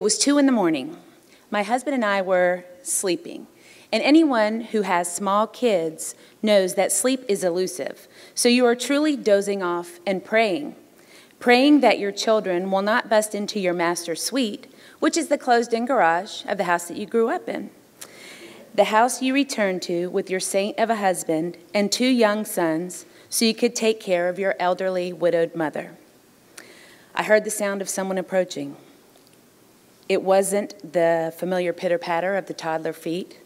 It was two in the morning. My husband and I were sleeping. And anyone who has small kids knows that sleep is elusive. So you are truly dozing off and praying, praying that your children will not bust into your master's suite, which is the closed in garage of the house that you grew up in. The house you returned to with your saint of a husband and two young sons so you could take care of your elderly widowed mother. I heard the sound of someone approaching. It wasn't the familiar pitter patter of the toddler feet,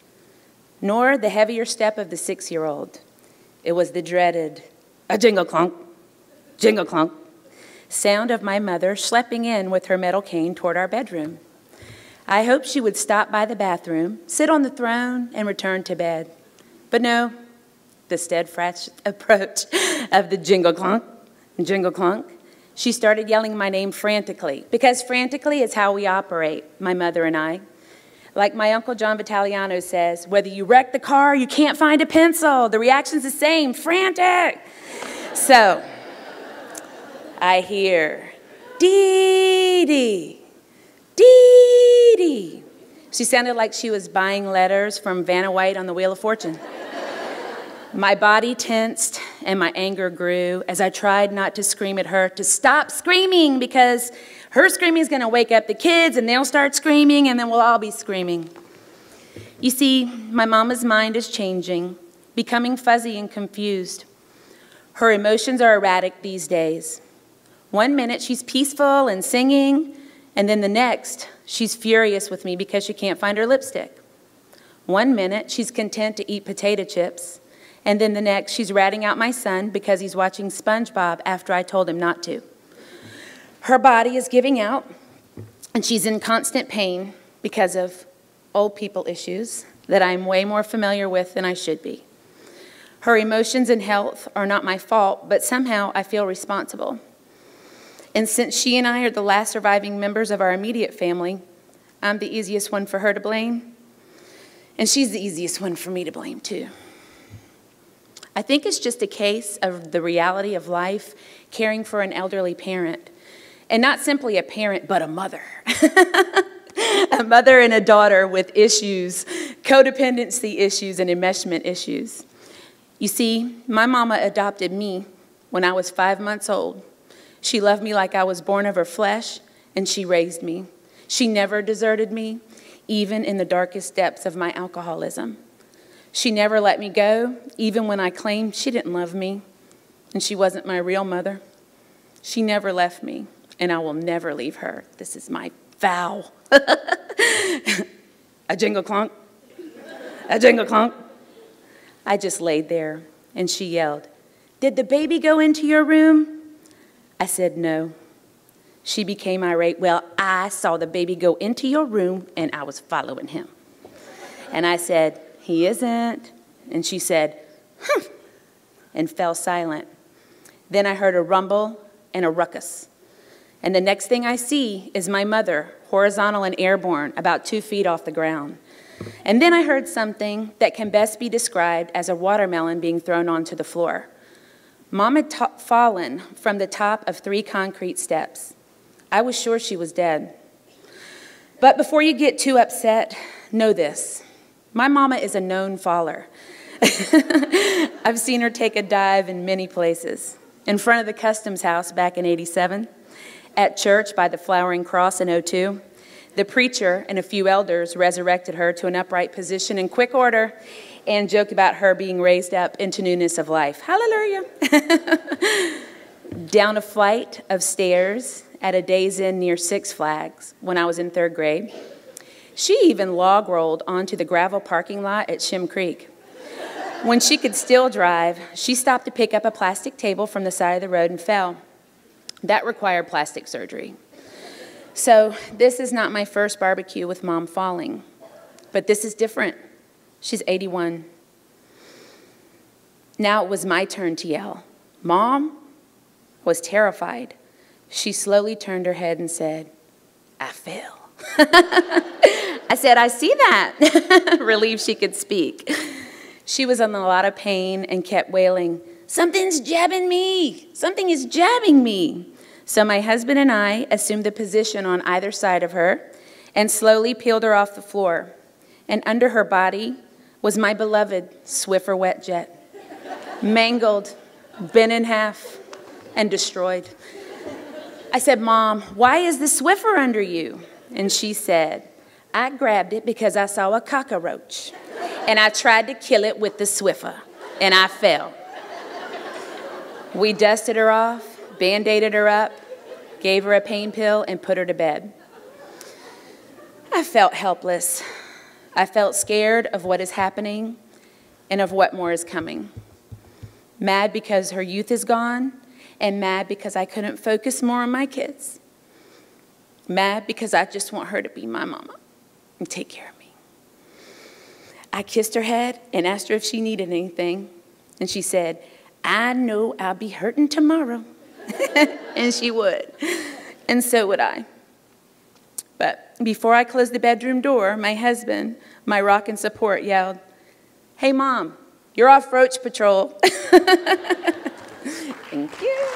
nor the heavier step of the six year old. It was the dreaded, a jingle clunk, jingle clunk, sound of my mother schlepping in with her metal cane toward our bedroom. I hoped she would stop by the bathroom, sit on the throne, and return to bed. But no, the steadfast approach of the jingle clunk, jingle clunk, she started yelling my name frantically, because frantically is how we operate, my mother and I. Like my Uncle John Vitaliano says, whether you wreck the car, you can't find a pencil, the reaction's the same frantic. So I hear, Dee Dee, Dee Dee. She sounded like she was buying letters from Vanna White on the Wheel of Fortune. My body tensed and my anger grew as I tried not to scream at her to stop screaming because her screaming is going to wake up the kids and they'll start screaming and then we'll all be screaming. You see, my mama's mind is changing, becoming fuzzy and confused. Her emotions are erratic these days. One minute she's peaceful and singing, and then the next she's furious with me because she can't find her lipstick. One minute she's content to eat potato chips, and then the next, she's ratting out my son because he's watching SpongeBob after I told him not to. Her body is giving out, and she's in constant pain because of old people issues that I'm way more familiar with than I should be. Her emotions and health are not my fault, but somehow I feel responsible. And since she and I are the last surviving members of our immediate family, I'm the easiest one for her to blame. And she's the easiest one for me to blame, too. I think it's just a case of the reality of life caring for an elderly parent. And not simply a parent, but a mother. a mother and a daughter with issues, codependency issues, and enmeshment issues. You see, my mama adopted me when I was five months old. She loved me like I was born of her flesh, and she raised me. She never deserted me, even in the darkest depths of my alcoholism. She never let me go, even when I claimed she didn't love me and she wasn't my real mother. She never left me, and I will never leave her. This is my vow. a jingle clunk. A jingle clunk. I just laid there, and she yelled, Did the baby go into your room? I said, No. She became irate. Well, I saw the baby go into your room, and I was following him. And I said, he isn't. And she said, Humph, and fell silent. Then I heard a rumble and a ruckus. And the next thing I see is my mother, horizontal and airborne, about two feet off the ground. And then I heard something that can best be described as a watermelon being thrown onto the floor. Mom had fallen from the top of three concrete steps. I was sure she was dead. But before you get too upset, know this my mama is a known faller. I've seen her take a dive in many places. In front of the customs house back in 87, at church by the Flowering Cross in 02, the preacher and a few elders resurrected her to an upright position in quick order and joked about her being raised up into newness of life. Hallelujah. Down a flight of stairs at a Days Inn near Six Flags when I was in third grade. She even log rolled onto the gravel parking lot at Shem Creek. When she could still drive, she stopped to pick up a plastic table from the side of the road and fell. That required plastic surgery. So, this is not my first barbecue with mom falling, but this is different. She's 81. Now it was my turn to yell. Mom was terrified. She slowly turned her head and said, I fell. I said, I see that. Relieved she could speak. She was in a lot of pain and kept wailing, Something's jabbing me. Something is jabbing me. So my husband and I assumed the position on either side of her and slowly peeled her off the floor. And under her body was my beloved Swiffer wet jet, mangled, bent in half, and destroyed. I said, Mom, why is the Swiffer under you? And she said, I grabbed it because I saw a cockroach and I tried to kill it with the Swiffer and I fell. We dusted her off, band aided her up, gave her a pain pill, and put her to bed. I felt helpless. I felt scared of what is happening and of what more is coming. Mad because her youth is gone, and mad because I couldn't focus more on my kids. Mad because I just want her to be my mama and take care of me. I kissed her head and asked her if she needed anything, and she said, I know I'll be hurting tomorrow. and she would, and so would I. But before I closed the bedroom door, my husband, my rock and support, yelled, Hey, Mom, you're off roach patrol. Thank you.